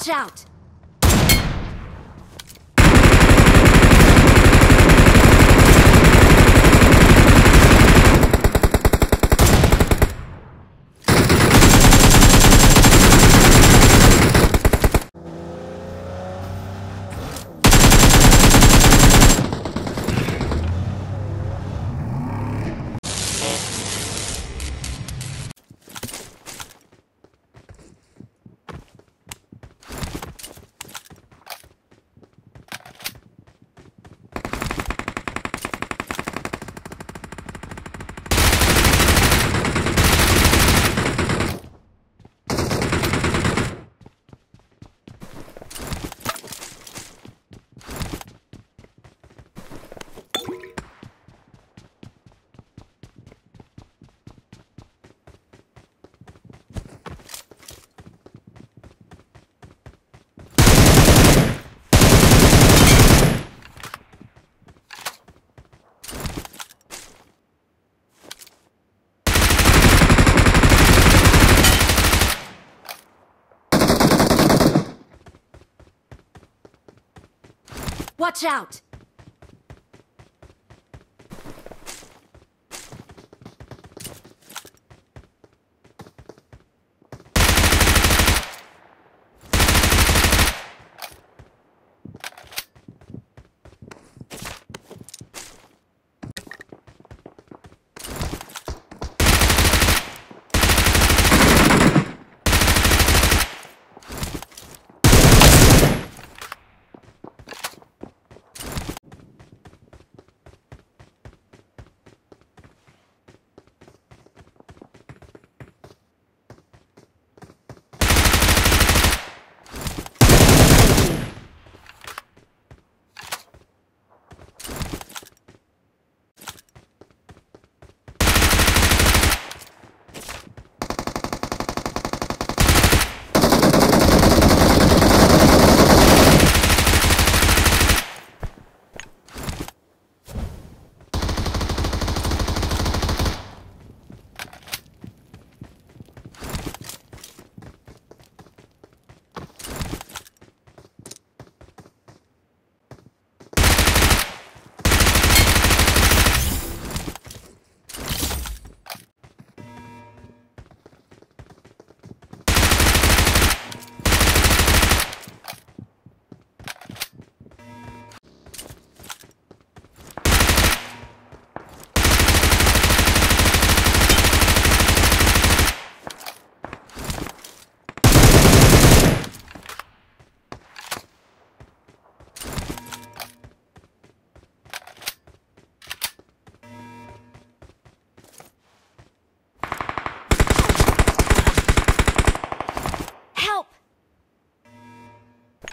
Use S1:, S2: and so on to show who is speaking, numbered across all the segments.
S1: Watch out! Watch out!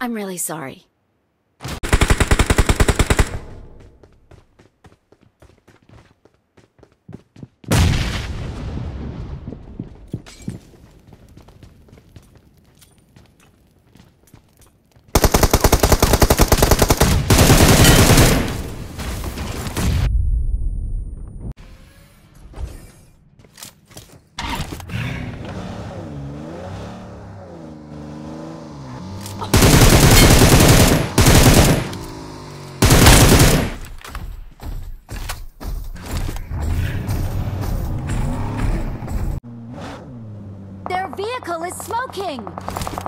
S1: I'm really sorry. Vehicle is smoking!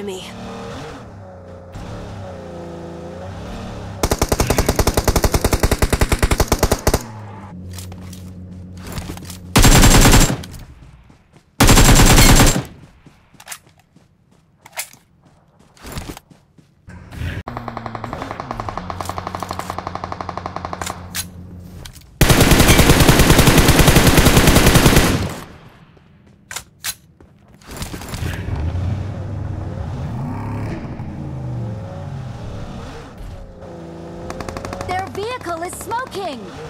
S2: Enemy.
S1: Vehicle